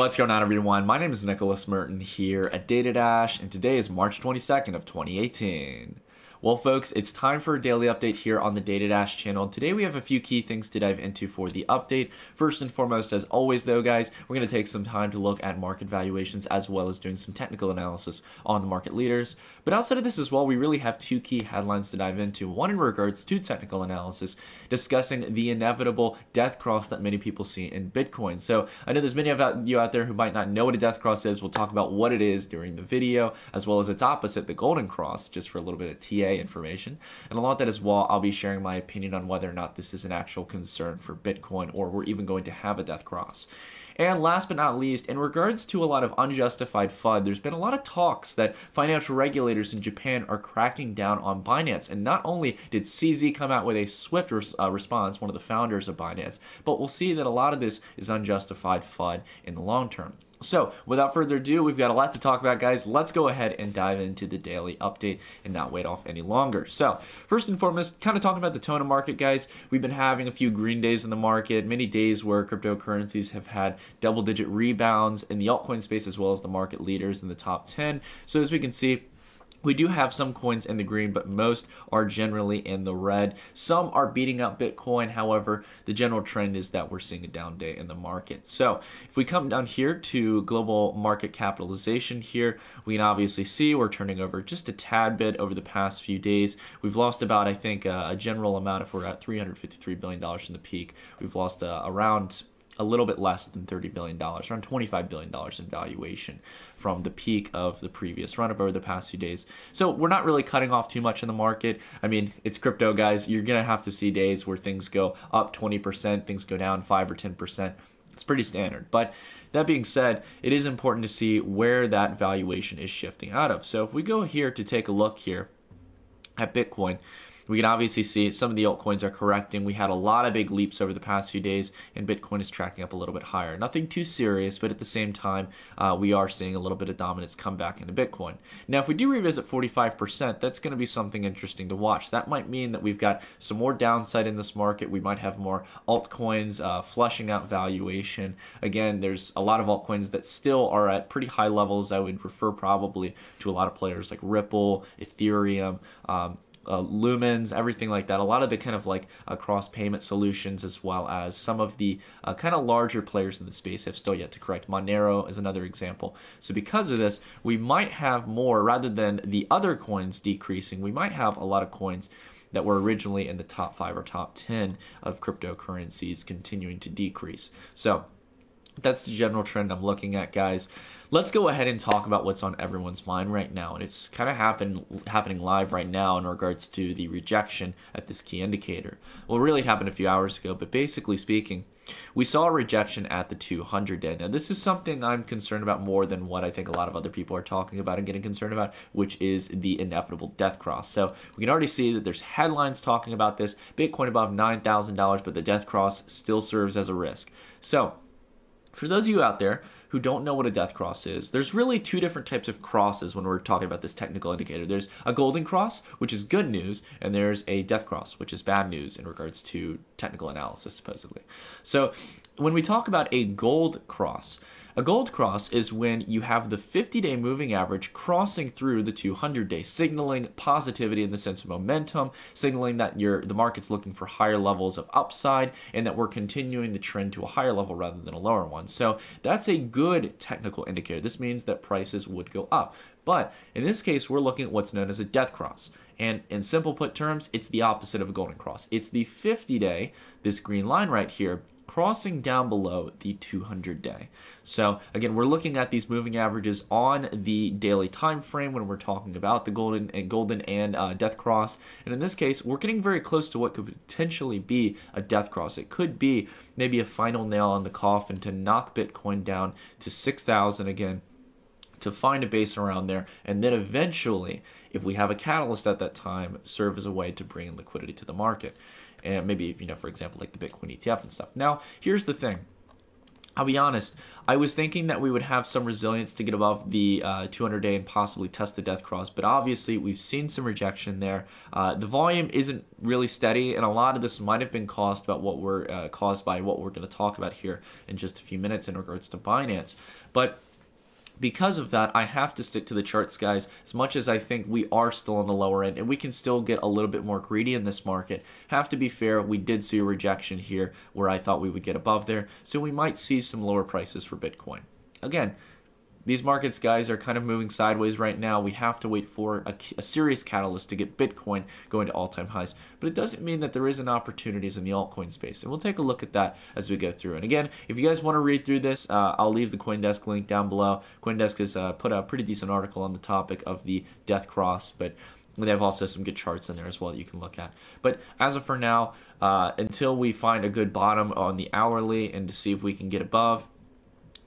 What's going on everyone? My name is Nicholas Merten here at DataDash and today is March 22nd of 2018. Well, folks, it's time for a daily update here on the Data Dash channel. Today we have a few key things to dive into for the update. First and foremost, as always, though, guys, we're going to take some time to look at market valuations as well as doing some technical analysis on the market leaders. But outside of this as well, we really have two key headlines to dive into. One in regards to technical analysis, discussing the inevitable death cross that many people see in Bitcoin. So I know there's many of you out there who might not know what a death cross is. We'll talk about what it is during the video, as well as its opposite, the golden cross, just for a little bit of TA information. And a lot that as well, I'll be sharing my opinion on whether or not this is an actual concern for Bitcoin or we're even going to have a death cross. And last but not least, in regards to a lot of unjustified FUD, there's been a lot of talks that financial regulators in Japan are cracking down on Binance. And not only did CZ come out with a swift res uh, response, one of the founders of Binance, but we'll see that a lot of this is unjustified FUD in the long term. So, without further ado, we've got a lot to talk about, guys. Let's go ahead and dive into the daily update and not wait off any longer. So, first and foremost, kind of talking about the tone of market, guys. We've been having a few green days in the market, many days where cryptocurrencies have had double digit rebounds in the altcoin space as well as the market leaders in the top 10. So, as we can see, we do have some coins in the green, but most are generally in the red. Some are beating up Bitcoin. However, the general trend is that we're seeing a down day in the market. So if we come down here to global market capitalization here, we can obviously see we're turning over just a tad bit over the past few days. We've lost about, I think, a general amount, if we're at $353 billion in the peak, we've lost uh, around a little bit less than $30 billion, around $25 billion in valuation from the peak of the previous run up over the past few days. So we're not really cutting off too much in the market. I mean, it's crypto, guys. You're going to have to see days where things go up 20%, things go down 5 or 10%. It's pretty standard. But that being said, it is important to see where that valuation is shifting out of. So if we go here to take a look here at Bitcoin, we can obviously see some of the altcoins are correcting. We had a lot of big leaps over the past few days, and Bitcoin is tracking up a little bit higher. Nothing too serious, but at the same time, uh, we are seeing a little bit of dominance come back into Bitcoin. Now, if we do revisit 45%, that's going to be something interesting to watch. That might mean that we've got some more downside in this market. We might have more altcoins uh, flushing out valuation. Again, there's a lot of altcoins that still are at pretty high levels. I would refer probably to a lot of players like Ripple, Ethereum, um, uh, lumens, everything like that. A lot of the kind of like uh, cross payment solutions, as well as some of the uh, kind of larger players in the space, have still yet to correct. Monero is another example. So because of this, we might have more rather than the other coins decreasing. We might have a lot of coins that were originally in the top five or top 10 of cryptocurrencies continuing to decrease. So that's the general trend I'm looking at, guys. Let's go ahead and talk about what's on everyone's mind right now. And it's kind of happen, happening live right now in regards to the rejection at this key indicator. Well, really happened a few hours ago, but basically speaking, we saw a rejection at the 200 day. Now, this is something I'm concerned about more than what I think a lot of other people are talking about and getting concerned about, which is the inevitable death cross. So we can already see that there's headlines talking about this. Bitcoin above $9,000, but the death cross still serves as a risk. So for those of you out there who don't know what a death cross is, there's really two different types of crosses when we're talking about this technical indicator. There's a golden cross, which is good news, and there's a death cross, which is bad news in regards to technical analysis, supposedly. So when we talk about a gold cross, a gold cross is when you have the 50 day moving average crossing through the 200 day, signaling positivity in the sense of momentum, signaling that you the market's looking for higher levels of upside and that we're continuing the trend to a higher level rather than a lower one. So that's a good technical indicator. This means that prices would go up. But in this case, we're looking at what's known as a death cross. And in simple put terms, it's the opposite of a golden cross. It's the 50 day, this green line right here, crossing down below the 200 day. So again, we're looking at these moving averages on the daily time frame when we're talking about the golden and golden and uh, death cross. And in this case, we're getting very close to what could potentially be a death cross. It could be maybe a final nail on the coffin to knock Bitcoin down to 6,000 again to find a base around there, and then eventually, if we have a catalyst at that time, serve as a way to bring liquidity to the market and maybe you know for example like the bitcoin etf and stuff now here's the thing I'll be honest, I was thinking that we would have some resilience to get above the uh, 200 day and possibly test the death cross, but obviously we've seen some rejection there. Uh, the volume isn't really steady, and a lot of this might have been caused about what we're uh, caused by what we're going to talk about here in just a few minutes in regards to Binance. But because of that, I have to stick to the charts, guys, as much as I think we are still on the lower end and we can still get a little bit more greedy in this market. Have to be fair, we did see a rejection here where I thought we would get above there, so we might see some lower prices for Bitcoin. Again, these markets, guys, are kind of moving sideways right now. We have to wait for a, a serious catalyst to get Bitcoin going to all-time highs. But it doesn't mean that there isn't opportunities in the altcoin space. And we'll take a look at that as we go through. And again, if you guys want to read through this, uh, I'll leave the CoinDesk link down below. CoinDesk has uh, put a pretty decent article on the topic of the death cross, but they have also some good charts in there as well that you can look at. But as of for now, uh, until we find a good bottom on the hourly and to see if we can get above,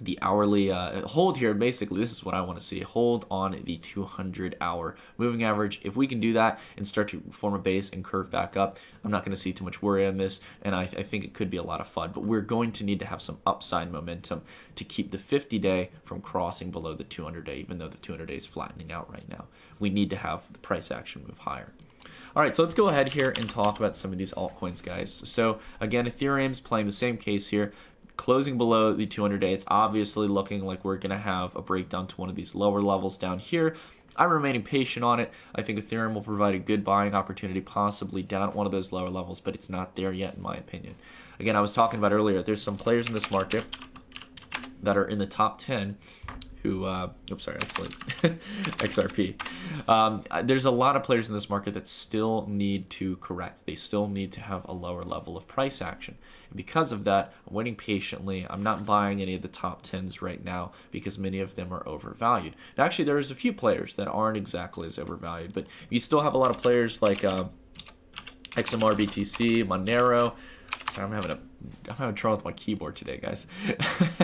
the hourly uh, hold here basically this is what I want to see. Hold on the 200 hour moving average. If we can do that and start to form a base and curve back up I'm not going to see too much worry on this and I, I, think it could be a lot of fun but we're going to need to have some upside momentum to keep the 50 day from crossing below the 200 day even though the 200 day is flattening out right now. We need to have the price action move higher. All right, so let's go ahead here and talk about some of these altcoins, guys. So again, Ethereum's playing the same case here closing below the 200 day, it's obviously looking like we're going to have a breakdown to one of these lower levels down here. I'm remaining patient on it. I think Ethereum will provide a good buying opportunity, possibly down at one of those lower levels, but it's not there yet, in my opinion. Again, I was talking about earlier, there's some players in this market that are in the top 10 who, uh, oops, sorry, excellent, XRP. Um, there's a lot of players in this market that still need to correct. They still need to have a lower level of price action. And because of that, I'm waiting patiently. I'm not buying any of the top 10s right now because many of them are overvalued. Actually, there's a few players that aren't exactly as overvalued, but you still have a lot of players like uh, XMR BTC, Monero. Sorry, I'm having a I'm having trouble with my keyboard today, guys.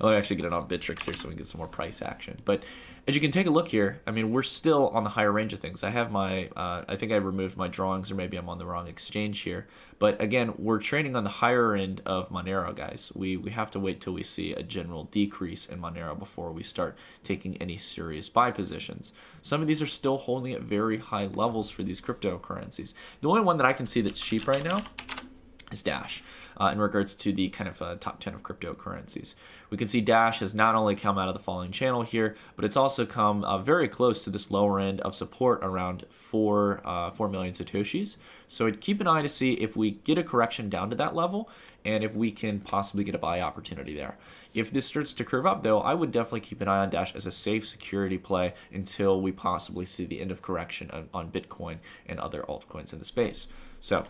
Let me actually get it on Bittrex here so we can get some more price action. But as you can take a look here, I mean, we're still on the higher range of things. I have my, uh, I think I removed my drawings or maybe I'm on the wrong exchange here. But again, we're trading on the higher end of Monero, guys. We, we have to wait till we see a general decrease in Monero before we start taking any serious buy positions. Some of these are still holding at very high levels for these cryptocurrencies. The only one that I can see that's cheap right now is Dash uh, in regards to the kind of uh, top 10 of cryptocurrencies. We can see Dash has not only come out of the falling channel here, but it's also come uh, very close to this lower end of support around 4, uh, 4 million Satoshis. So keep an eye to see if we get a correction down to that level and if we can possibly get a buy opportunity there. If this starts to curve up, though, I would definitely keep an eye on Dash as a safe security play until we possibly see the end of correction on, on Bitcoin and other altcoins in the space. So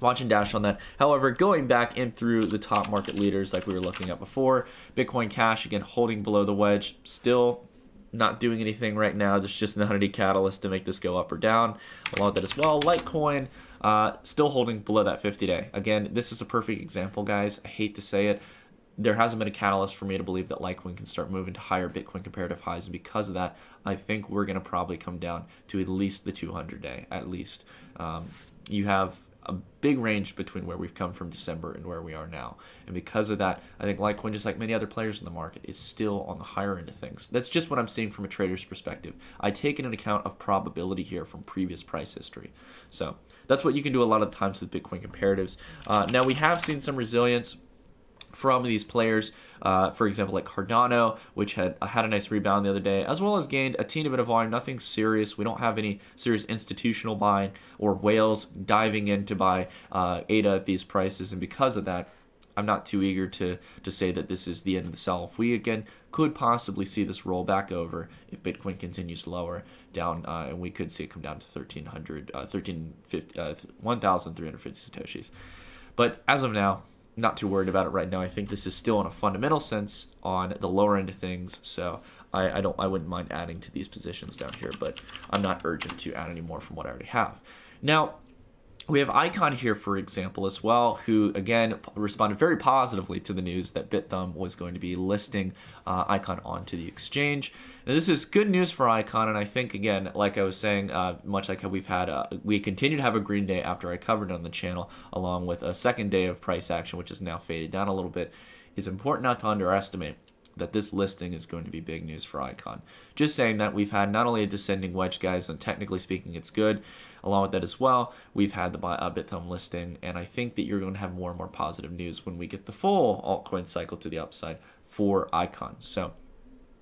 watching Dash on that. However, going back in through the top market leaders like we were looking at before, Bitcoin Cash again holding below the wedge, still not doing anything right now. There's just not any catalyst to make this go up or down. Along with that as well, Litecoin uh, still holding below that 50 day. Again, this is a perfect example, guys. I hate to say it. There hasn't been a catalyst for me to believe that Litecoin can start moving to higher Bitcoin comparative highs. And because of that, I think we're going to probably come down to at least the 200 day, at least. Um, you have a big range between where we've come from December and where we are now. And because of that, I think Litecoin, just like many other players in the market, is still on the higher end of things. That's just what I'm seeing from a trader's perspective. I take into account of probability here from previous price history. So that's what you can do a lot of times with Bitcoin comparatives. Uh, now we have seen some resilience from these players. Uh, for example, like Cardano, which had had a nice rebound the other day, as well as gained a teeny bit of volume. Nothing serious. We don't have any serious institutional buying or whales diving in to buy uh, ADA at these prices, and because of that, I'm not too eager to to say that this is the end of the sell. If we again could possibly see this roll back over if Bitcoin continues lower down, uh, and we could see it come down to 1300, uh, 1350, uh, 1,350 satoshis. But as of now, not too worried about it right now. I think this is still in a fundamental sense on the lower end of things, so I, I don't I wouldn't mind adding to these positions down here, but I'm not urgent to add any more from what I already have. Now, we have Icon here, for example, as well, who again responded very positively to the news that Bithumb was going to be listing uh, Icon onto the exchange. Now, this is good news for Icon, and I think again, like I was saying, uh, much like how we've had, uh, we continue to have a green day after I covered on the channel, along with a second day of price action, which is now faded down a little bit it's important not to underestimate that this listing is going to be big news for Icon. Just saying that we've had not only a descending wedge, guys, and technically speaking, it's good. Along with that as well, we've had the uh, Bithumb listing, and I think that you're going to have more and more positive news when we get the full altcoin cycle to the upside for Icon. So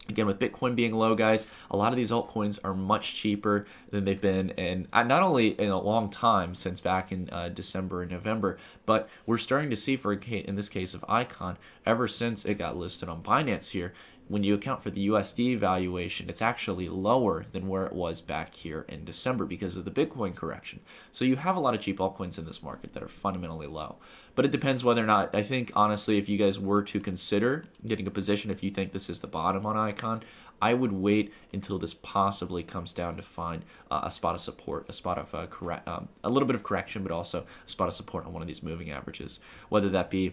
Again, with Bitcoin being low, guys, a lot of these altcoins are much cheaper than they've been in uh, not only in a long time since back in uh, December and November, but we're starting to see, for in this case of Icon, ever since it got listed on Binance here, when you account for the USD valuation, it's actually lower than where it was back here in December because of the Bitcoin correction. So you have a lot of cheap altcoins in this market that are fundamentally low. But it depends whether or not, I think, honestly, if you guys were to consider getting a position, if you think this is the bottom on Icon, I would wait until this possibly comes down to find uh, a spot of support, a spot of uh, correct, um, a little bit of correction, but also a spot of support on one of these moving averages, whether that be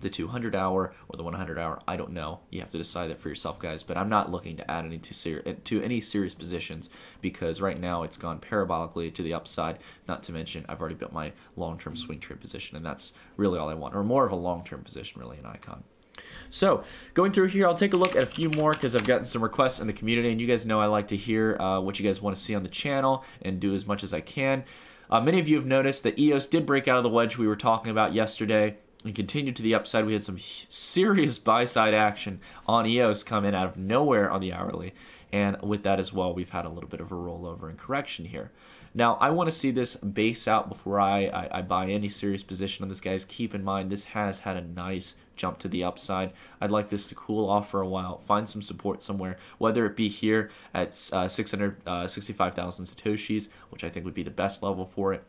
the 200 hour or the 100 hour i don't know. You have to decide that for yourself guys. But i'm not looking to add any to, ser- to any serious positions because right now it's gone parabolically to the upside not to mention i've already built my long-term swing trade position and that's really all i want or more of a long-term position really in icon. So going through here, I'll take a look at a few more because I've gotten some requests in the community, and you guys know I like to hear uh, what you guys want to see on the channel and do as much as I can. Uh, many of you have noticed that EOS did break out of the wedge we were talking about yesterday and continued to the upside. We had some serious buy side action on EOS come in out of nowhere on the hourly. And with that as well, we've had a little bit of a rollover and correction here. Now, I want to see this base out before I, I, I, buy any serious position on this, guys. Keep in mind, this has had a nice jump to the upside. I'd like this to cool off for a while, find some support somewhere, whether it be here at uh, 665,000 uh, Satoshis, which I think would be the best level for it,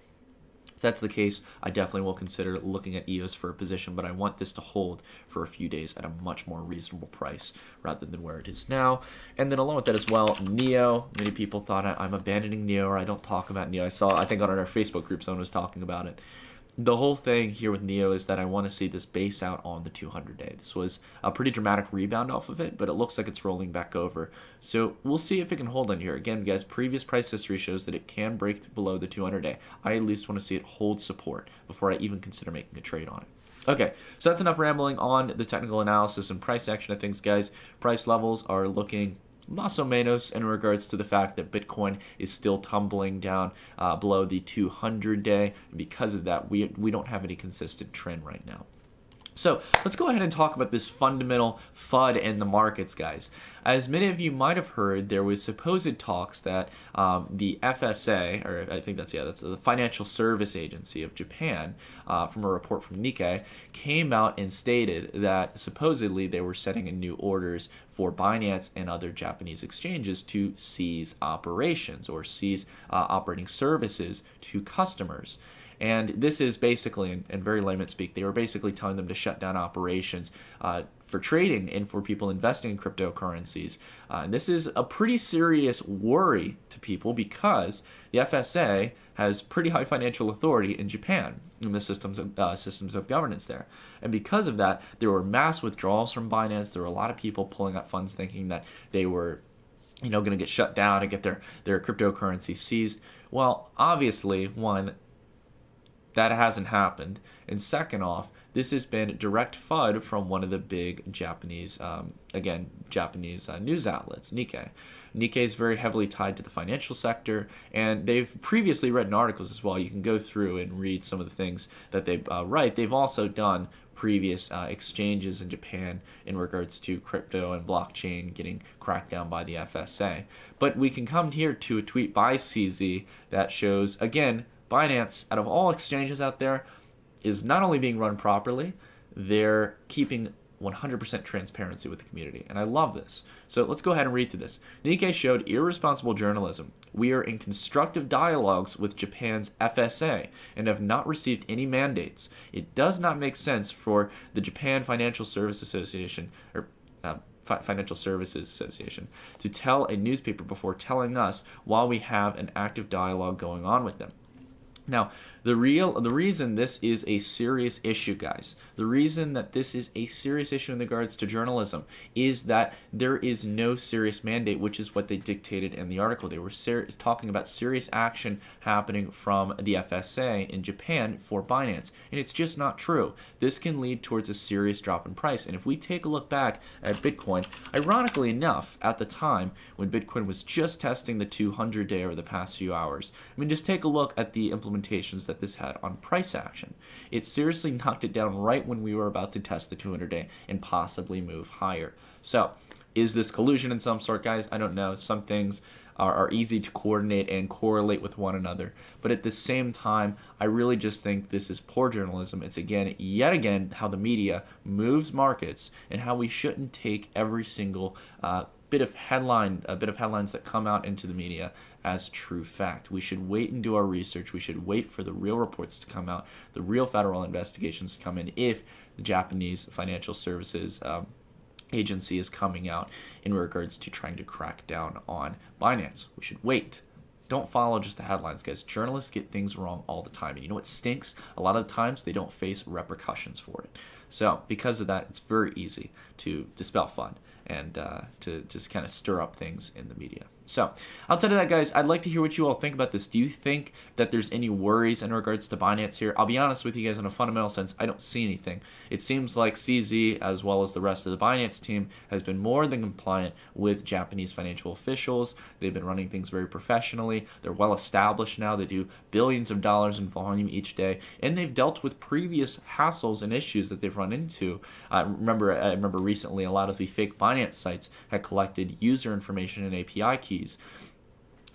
if that's the case, I definitely will consider looking at EOS for a position, but I want this to hold for a few days at a much more reasonable price rather than where it is now. And then along with that as well, NEO. Many people thought I'm abandoning NEO or I don't talk about NEO. I saw, I think on our Facebook group, someone was talking about it the whole thing here with Neo is that I want to see this base out on the 200 day. This was a pretty dramatic rebound off of it, but it looks like it's rolling back over. So we'll see if it can hold on here. Again, guys, previous price history shows that it can break below the 200 day. I at least want to see it hold support before I even consider making a trade on it. Okay, so that's enough rambling on the technical analysis and price action of things, guys. Price levels are looking más o menos in regards to the fact that Bitcoin is still tumbling down uh, below the 200 day. Because of that, we, we don't have any consistent trend right now. So let's go ahead and talk about this fundamental FUD in the markets, guys. As many of you might have heard, there was supposed talks that um, the FSA, or I think that's yeah, that's the Financial Service Agency of Japan, uh, from a report from Nikkei, came out and stated that supposedly they were setting in new orders for Binance and other Japanese exchanges to cease operations or cease uh, operating services to customers. And this is basically, in, very layman speak, they were basically telling them to shut down operations uh, for trading and for people investing in cryptocurrencies. Uh, and this is a pretty serious worry to people because the FSA has pretty high financial authority in Japan in the systems of, uh, systems of governance there. And because of that, there were mass withdrawals from Binance. There were a lot of people pulling up funds thinking that they were you know, going to get shut down and get their, their cryptocurrency seized. Well, obviously, one, that hasn't happened. And second off, this has been direct FUD from one of the big Japanese, um, again, Japanese uh, news outlets, Nikkei. Nikkei is very heavily tied to the financial sector, and they've previously written articles as well. You can go through and read some of the things that they uh, write. They've also done previous uh, exchanges in Japan in regards to crypto and blockchain getting cracked down by the FSA. But we can come here to a tweet by CZ that shows, again, Binance, out of all exchanges out there, is not only being run properly, they're keeping 100% transparency with the community. And I love this. So let's go ahead and read through this. Nikkei showed irresponsible journalism. We are in constructive dialogues with Japan's FSA and have not received any mandates. It does not make sense for the Japan Financial Service Association, or uh, Financial Services Association, to tell a newspaper before telling us while we have an active dialogue going on with them. Now, the real the reason this is a serious issue, guys, the reason that this is a serious issue in regards to journalism is that there is no serious mandate, which is what they dictated in the article. They were ser- talking about serious action happening from the FSA in Japan for Binance, and it's just not true. This can lead towards a serious drop in price. And if we take a look back at Bitcoin, ironically enough, at the time when Bitcoin was just testing the 200 day over the past few hours, I mean, just take a look at the implementations that this had on price action. It seriously knocked it down right when we were about to test the 200 day and possibly move higher. So, is this collusion in some sort, guys? I don't know. Some things are, are easy to coordinate and correlate with one another. But at the same time, I really just think this is poor journalism. It's again, yet again, how the media moves markets and how we shouldn't take every single uh, bit of headline, a bit of headlines that come out into the media as true fact. We should wait and do our research. We should wait for the real reports to come out, the real federal investigations to come in if the Japanese financial services um, agency is coming out in regards to trying to crack down on Binance. We should wait. Don't follow just the headlines, guys. Journalists get things wrong all the time. And you know what stinks? A lot of the times they don't face repercussions for it. So, because of that, it's very easy to dispel fun and uh, to just kind of stir up things in the media. So, outside of that, guys, I'd like to hear what you all think about this. Do you think that there's any worries in regards to Binance here? I'll be honest with you guys, in a fundamental sense, I don't see anything. It seems like CZ, as well as the rest of the Binance team, has been more than compliant with Japanese financial officials. They've been running things very professionally. They're well established now. They do billions of dollars in volume each day, and they've dealt with previous hassles and issues that they've run into. I uh, remember, I remember recently a lot of the fake Binance sites had collected user information and API keys.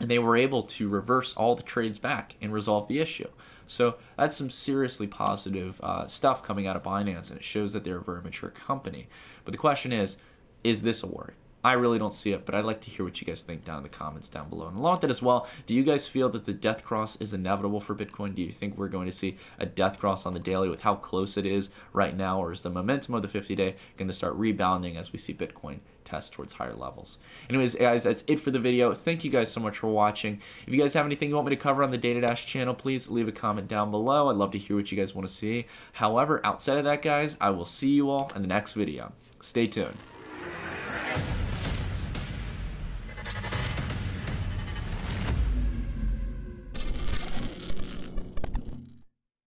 And they were able to reverse all the trades back and resolve the issue. So that's some seriously positive uh, stuff coming out of Binance, and it shows that they're a very mature company. But the question is, is this a worry? I really don't see it, but I'd like to hear what you guys think down in the comments down below. And along with that as well, do you guys feel that the death cross is inevitable for Bitcoin? Do you think we're going to see a death cross on the daily with how close it is right now, or is the momentum of the 50 day going to start rebounding as we see Bitcoin test towards higher levels? Anyways, guys, that's it for the video. Thank you guys so much for watching. If you guys have anything you want me to cover on the Data Dash channel, please leave a comment down below. I'd love to hear what you guys want to see. However, outside of that, guys, I will see you all in the next video. Stay tuned.